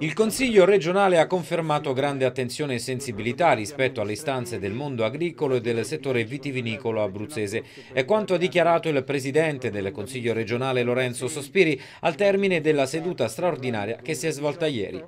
Il Consiglio regionale ha confermato grande attenzione e sensibilità rispetto alle istanze del mondo agricolo e del settore vitivinicolo abruzzese. È quanto ha dichiarato il Presidente del Consiglio regionale Lorenzo Sospiri al termine della seduta straordinaria che si è svolta ieri.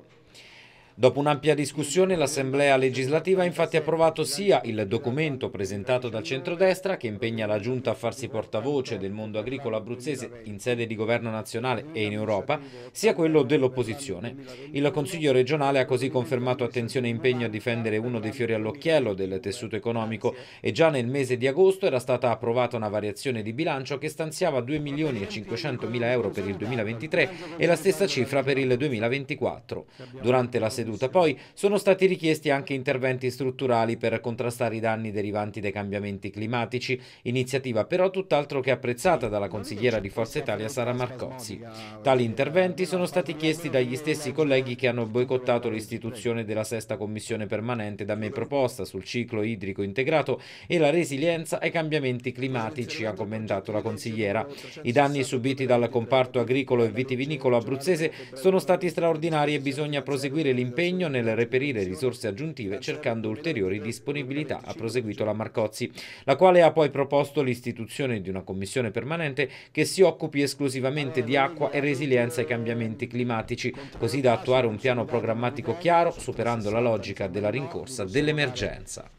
Dopo un'ampia discussione l'Assemblea legislativa ha infatti approvato sia il documento presentato dal centrodestra che impegna la Giunta a farsi portavoce del mondo agricolo abruzzese in sede di governo nazionale e in Europa, sia quello dell'opposizione. Il Consiglio regionale ha così confermato attenzione e impegno a difendere uno dei fiori all'occhiello del tessuto economico e già nel mese di agosto era stata approvata una variazione di bilancio che stanziava 2 milioni e 500 mila euro per il 2023 e la stessa cifra per il 2024. Durante la seduta seduta. Poi sono stati richiesti anche interventi strutturali per contrastare i danni derivanti dai cambiamenti climatici, iniziativa però tutt'altro che apprezzata dalla consigliera di Forza Italia Sara Marcozzi. Tali interventi sono stati chiesti dagli stessi colleghi che hanno boicottato l'istituzione della sesta commissione permanente da me proposta sul ciclo idrico integrato e la resilienza ai cambiamenti climatici, ha commentato la consigliera. I danni subiti dal comparto agricolo e vitivinicolo abruzzese sono stati straordinari e bisogna proseguire l'impegno impegno nel reperire risorse aggiuntive cercando ulteriori disponibilità, ha proseguito la Marcozzi, la quale ha poi proposto l'istituzione di una commissione permanente che si occupi esclusivamente di acqua e resilienza ai cambiamenti climatici, così da attuare un piano programmatico chiaro, superando la logica della rincorsa dell'emergenza.